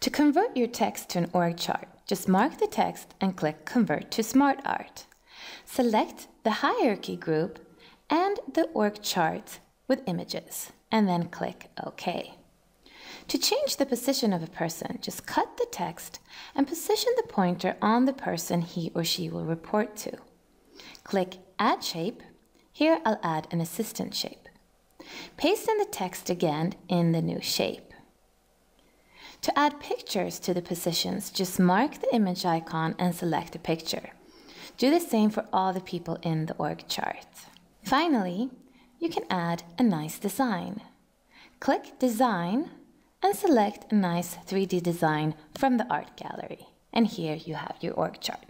To convert your text to an org chart, just mark the text and click Convert to SmartArt. Select the hierarchy group and the org chart with images, and then click OK. To change the position of a person, just cut the text and position the pointer on the person he or she will report to. Click Add Shape. Here I'll add an assistant shape. Paste in the text again in the new shape. To add pictures to the positions, just mark the image icon and select a picture. Do the same for all the people in the org chart. Finally, you can add a nice design. Click Design and select a nice 3D design from the art gallery. And here you have your org chart.